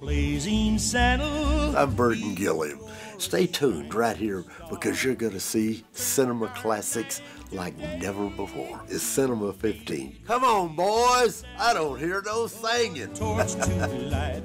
Blazing Saddles. I'm Burton Gilliam. Stay tuned right here because you're going to see cinema classics like never before. It's Cinema 15. Come on, boys. I don't hear no singing. Torch to light